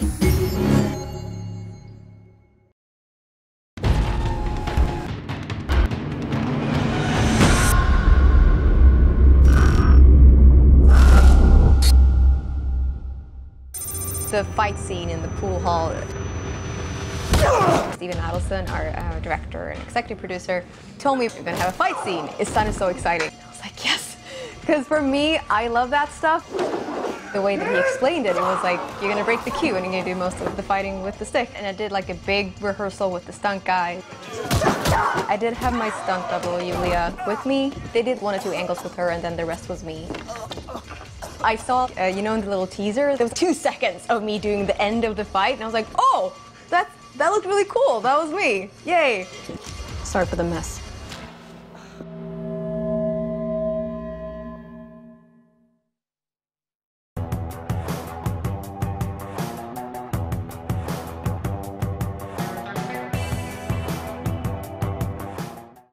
The fight scene in the pool hall. Stephen Adelson, our director and executive producer, told me we're gonna have a fight scene. It sounded so exciting. I was like, yes! Because for me, I love that stuff. The way that he explained it, it was like, you're gonna break the cue and you're gonna do most of the fighting with the stick. And I did like a big rehearsal with the stunt guy. I did have my stunt double, Julia, with me. They did one or two angles with her and then the rest was me. I saw, uh, you know, in the little teaser, there was two seconds of me doing the end of the fight, and I was like, oh, that that looked really cool. That was me. Yay. Sorry for the mess.